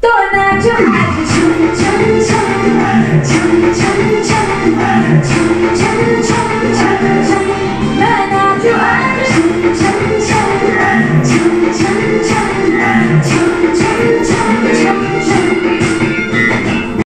多那就爱得深沉。